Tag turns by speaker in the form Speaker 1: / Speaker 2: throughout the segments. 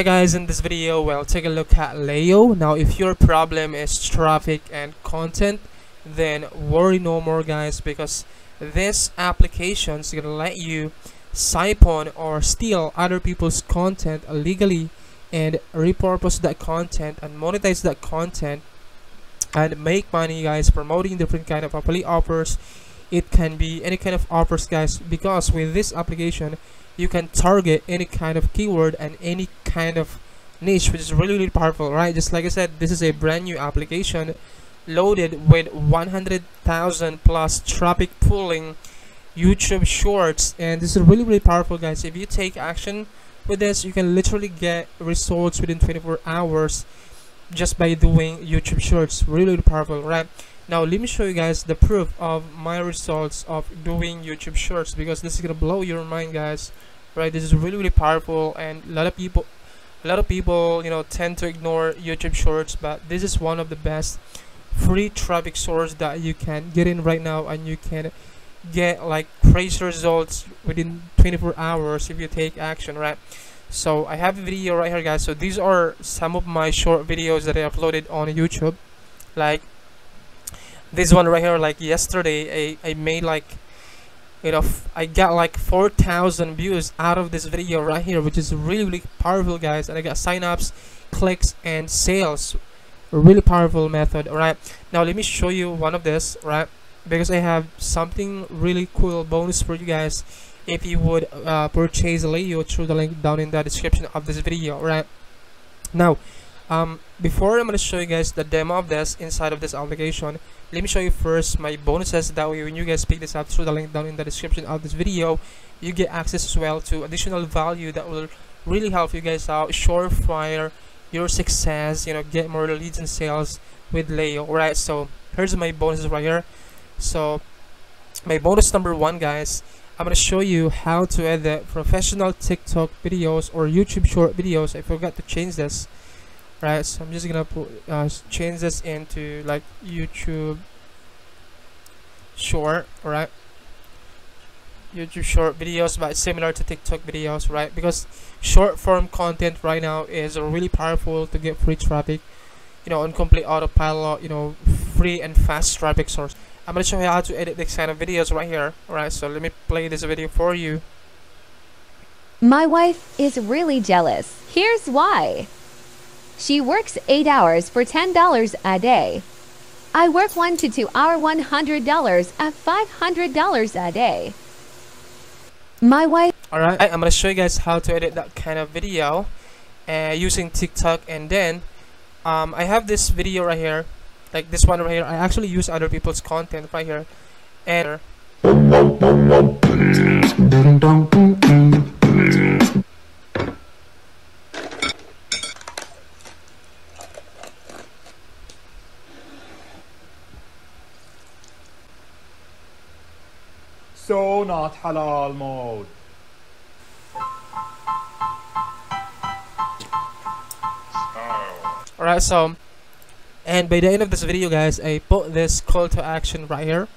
Speaker 1: Hey guys, in this video, we'll take a look at Leo. Now, if your problem is traffic and content, then worry no more guys because this application is gonna let you siphon or steal other people's content illegally and repurpose that content and monetize that content and make money guys promoting different kind of affiliate offers it can be any kind of offers guys because with this application you can target any kind of keyword and any kind of niche which is really really powerful right? Just like I said this is a brand new application loaded with 100,000 plus traffic pulling YouTube shorts and this is really really powerful guys. If you take action with this you can literally get results within 24 hours just by doing YouTube shorts. Really, really powerful right? Now let me show you guys the proof of my results of doing YouTube shorts because this is gonna blow your mind guys right? This is really really powerful and a lot of people a lot of people you know tend to ignore YouTube shorts but this is one of the best free traffic source that you can get in right now and you can get like crazy results within 24 hours if you take action right? So I have a video right here guys. So these are some of my short videos that I uploaded on YouTube. Like this one right here like yesterday I, I made like you know I got like 4,000 views out of this video right here which is really really powerful guys. And I got signups clicks and sales. Really powerful method alright? Now let me show you one of this right? Because I have something really cool bonus for you guys. If you would uh, purchase Leo through the link down in the description of this video right now um, before I'm going to show you guys the demo of this inside of this application let me show you first my bonuses. That way when you guys pick this up through the link down in the description of this video you get access as well to additional value that will really help you guys out surefire your success you know get more leads and sales with Leo right so here's my bonuses right here. So my bonus number one guys I'm gonna show you how to edit professional TikTok videos or YouTube short videos. I forgot to change this right so I'm just gonna put uh, change this into like YouTube short right? YouTube short videos but similar to TikTok videos right? Because short form content right now is really powerful to get free traffic you know on complete autopilot you know free and fast traffic source. I'm gonna show you how to edit this kind of videos right here alright? So let me play this video for you.
Speaker 2: My wife is really jealous. Here's why. She works 8 hours for $10 a day. I work 1 to 2 hour $100 at $500 a day. My wife
Speaker 1: alright I'm gonna show you guys how to edit that kind of video uh, using TikTok and then um, I have this video right here like this one right here I actually use other people's content right here and
Speaker 3: So halal mode.
Speaker 1: alright so and by the end of this video guys I put this call to action right here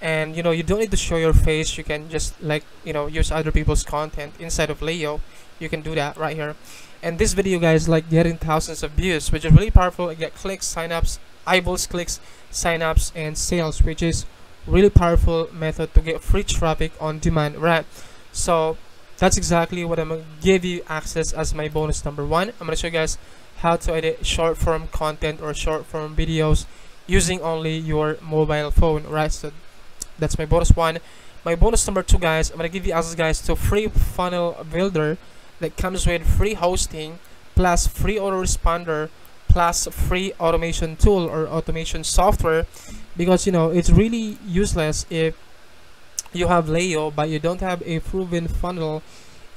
Speaker 1: and you know you don't need to show your face you can just like you know use other people's content inside of Leo. you can do that right here and this video guys like getting thousands of views which is really powerful I get clicks signups eyeballs clicks signups and sales which is really powerful method to get free traffic on demand right? So that's exactly what I'm gonna give you access as my bonus number one. I'm gonna show you guys how to edit short form content or short form videos using only your mobile phone right? So that's my bonus one. My bonus number two guys i'm gonna give you access guys to free funnel builder that comes with free hosting plus free autoresponder plus free automation tool or automation software because you know it's really useless if you have Leo but you don't have a proven funnel.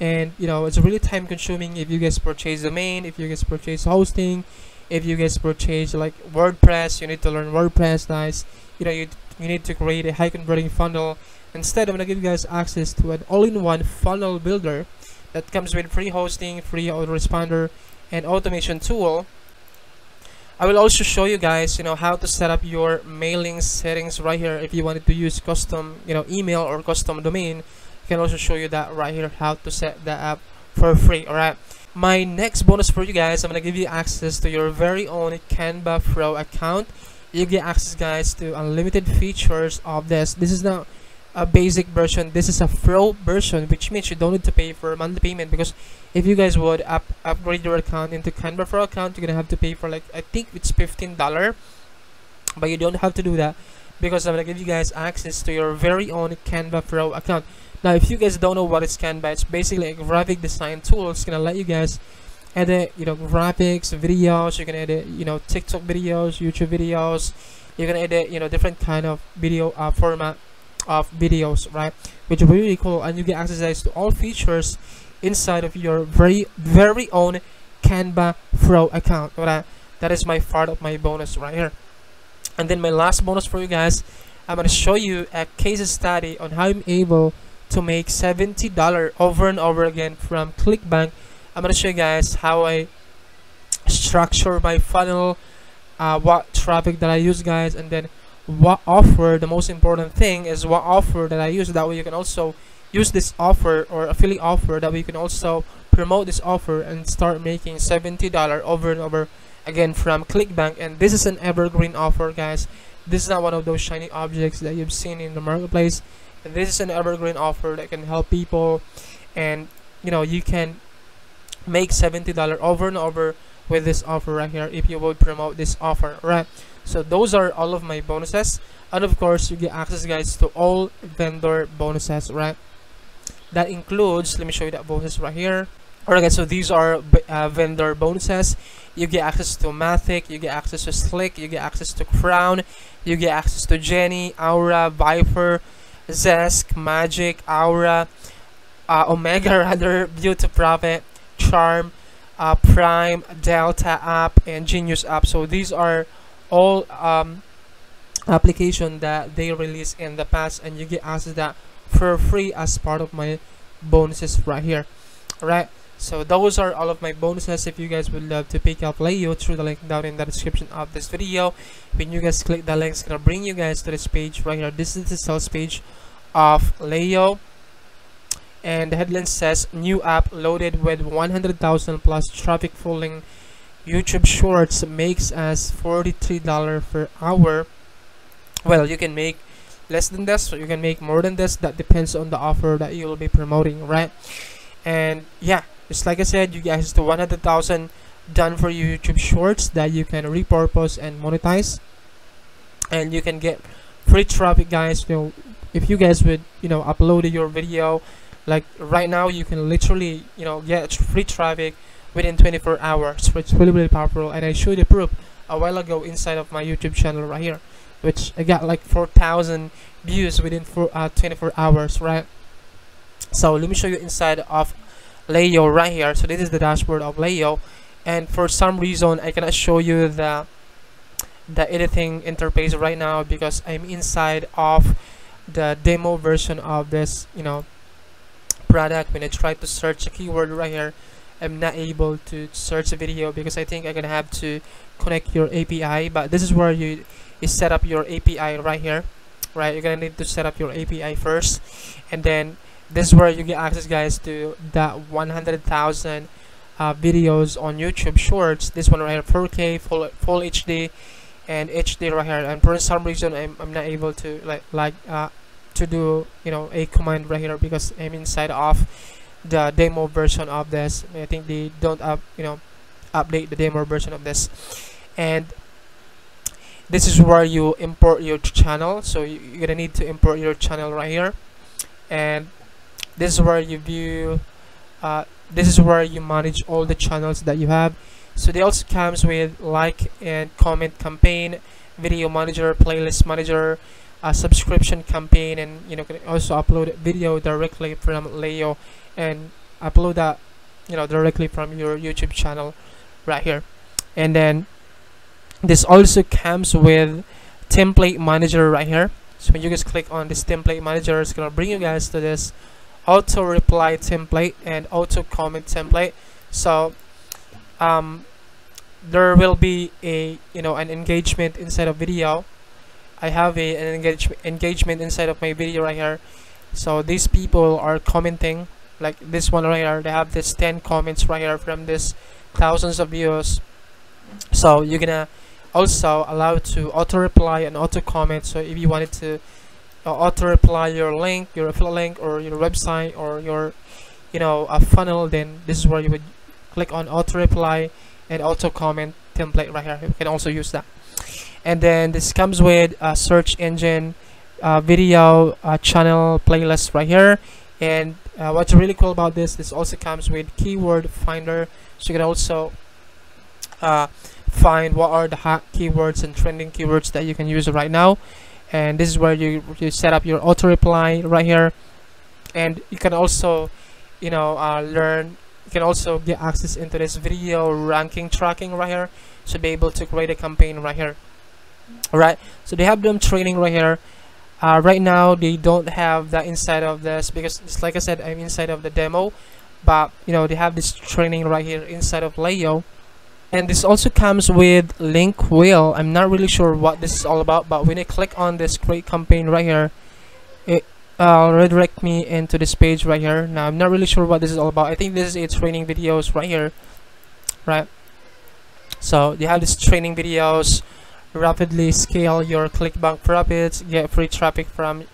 Speaker 1: And you know it's really time consuming if you guys purchase domain if you guys purchase hosting if you guys purchase like WordPress you need to learn WordPress guys you know you, you need to create a high converting funnel. Instead I'm gonna give you guys access to an all-in-one funnel builder that comes with free hosting free autoresponder and automation tool I will also show you guys you know how to set up your mailing settings right here. If you wanted to use custom you know email or custom domain I can also show you that right here how to set that up for free all right my next bonus for you guys i'm gonna give you access to your very own canva pro account. You get access guys to unlimited features of this. This is not a basic version. This is a pro version which means you don't need to pay for a monthly payment because if you guys would up upgrade your account into canva pro account you're gonna have to pay for like i think it's 15 dollar. But you don't have to do that because i'm gonna give you guys access to your very own canva pro account. Now if you guys don't know what is canva it's basically a graphic design tool. It's gonna let you guys edit you know graphics videos. You can edit you know tiktok videos youtube videos. You can edit you know different kind of video uh, format of videos right? Which is really cool and you get access to all features inside of your very very own canva pro account right that is my part of my bonus right here. And then my last bonus for you guys i'm going to show you a case study on how i'm able to make $70 over and over again from clickbank. I'm going to show you guys how i structure my funnel uh, what traffic that i use guys and then what offer the most important thing is what offer that I use. That way you can also use this offer or affiliate offer. That way you can also promote this offer and start making $70 over and over again from clickbank. And this is an evergreen offer guys. This is not one of those shiny objects that you've seen in the marketplace. This is an evergreen offer that can help people. And you know you can make $70 over and over with this offer right here if you would promote this offer right? So those are all of my bonuses. And of course you get access guys to all vendor bonuses right? That includes let me show you that bonus right here. Alright guys so these are uh, vendor bonuses. You get access to Matic, you get access to Slick, you get access to Crown, you get access to Jenny, Aura, Viper, Zesk, Magic, Aura, uh, Omega rather, Beauty Profit, Charm, uh, Prime, Delta app, and Genius app. So these are all um, application that they released in the past and you get access that for free as part of my bonuses right here. Alright? So those are all of my bonuses. If you guys would love to pick up Leo through the link down in the description of this video. When you guys click the link it's gonna bring you guys to this page right here. This is the sales page of Leo and the headline says new app loaded with 100,000 plus traffic fooling YouTube Shorts makes us $43 per hour. Well, you can make less than this, or you can make more than this. That depends on the offer that you will be promoting, right? And yeah, just like I said, you guys the 100,000 done for YouTube Shorts that you can repurpose and monetize, and you can get free traffic, guys. You know, if you guys would you know upload your video, like right now, you can literally you know get free traffic within 24 hours which is really really powerful. And I showed you proof a while ago inside of my YouTube channel right here which I got like 4,000 views within four, uh, 24 hours right? So let me show you inside of Leo right here. So this is the dashboard of Leo and for some reason I cannot show you the the editing interface right now because I'm inside of the demo version of this you know product when I try to search a keyword right here I'm not able to search a video because I think I'm gonna have to connect your API but this is where you, you set up your API right here right? You're gonna need to set up your API first. And then this is where you get access guys to that 100,000 uh, videos on YouTube shorts. This one right here 4k full full HD and HD right here. And for some reason I'm, I'm not able to like like uh, to do you know a command right here because I'm inside of the demo version of this. I think they don't up you know update the demo version of this. And this is where you import your channel. So you're gonna need to import your channel right here. And this is where you view uh, this is where you manage all the channels that you have. So they also comes with like and comment campaign video manager playlist manager a subscription campaign and you know can also upload video directly from Leo and upload that you know directly from your YouTube channel right here. And then this also comes with template manager right here. So when you guys click on this template manager it's gonna bring you guys to this auto reply template and auto comment template. So um, there will be a you know an engagement inside of video I have a, an engage engagement inside of my video right here. So these people are commenting like this one right here. They have this 10 comments right here from this thousands of views so you're gonna also allow to auto reply and auto comment so if you wanted to uh, auto reply your link your affiliate link or your website or your you know a funnel then this is where you would click on auto reply and auto comment template right here. You can also use that and then this comes with a search engine uh, video uh, channel playlist right here. And uh, what's really cool about this this also comes with keyword finder. So you can also uh, find what are the hot keywords and trending keywords that you can use right now. And this is where you, you set up your auto reply right here. And you can also you know uh, learn you can also get access into this video ranking tracking right here to be able to create a campaign right here. Alright so they have them training right here. Uh, right now they don't have that inside of this because it's like I said I'm inside of the demo. But you know they have this training right here inside of Leo and this also comes with link wheel. I'm not really sure what this is all about but when I click on this create campaign right here it uh, redirect me into this page right here. Now I'm not really sure what this is all about. I think this is a training videos right here. Right so they have this training videos rapidly scale your clickbank profits get free traffic from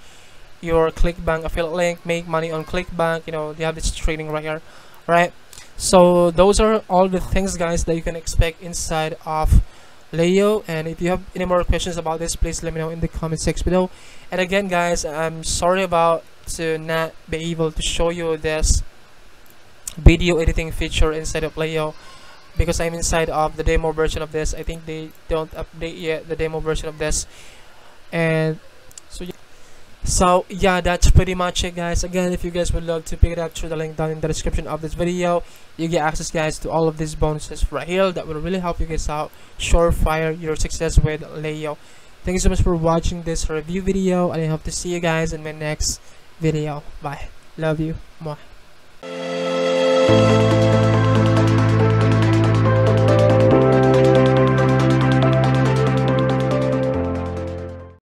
Speaker 1: your clickbank affiliate link make money on clickbank you know they have this training right here right? So those are all the things guys that you can expect inside of Leo and if you have any more questions about this please let me know in the comment section below. And again guys I'm sorry about to not be able to show you this video editing feature inside of Leo because I'm inside of the demo version of this. I think they don't update yet the demo version of this. And so yeah. so yeah that's pretty much it guys. Again if you guys would love to pick it up through the link down in the description of this video. You get access guys to all of these bonuses right here that will really help you guys out surefire your success with Leo thank you so much for watching this review video and I hope to see you guys in my next video. Bye. Love you. Mwah.